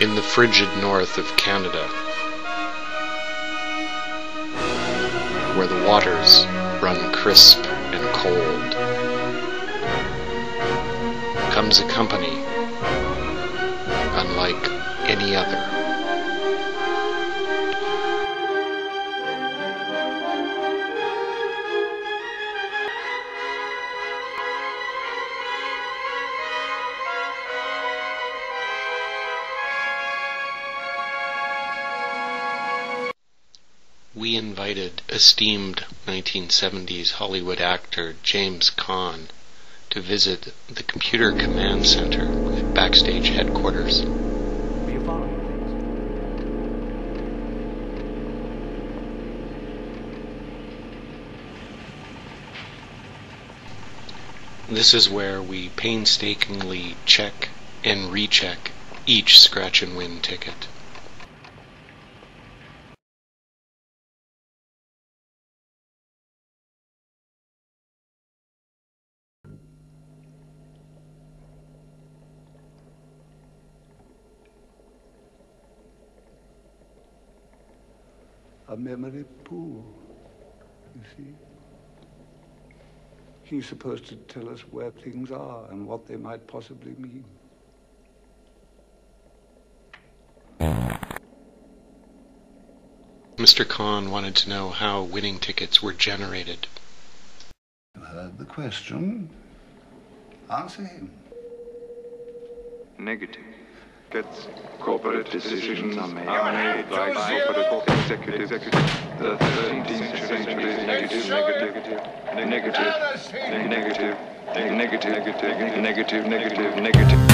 in the frigid north of Canada, where the waters run crisp and cold, comes a company unlike any other. We invited esteemed 1970s Hollywood actor James Caan to visit the Computer Command Center at Backstage headquarters. Are you following things? This is where we painstakingly check and recheck each scratch and win ticket. A memory pool, you see. He's supposed to tell us where things are and what they might possibly mean. Mr. Caan wanted to know how winning tickets were generated. You heard the question. Answer him. Negative. Gets corporate decisions are made, are made by corporate executive. The 13th century negative, negative, negative, negative, negative, negative, negative, negative, negative.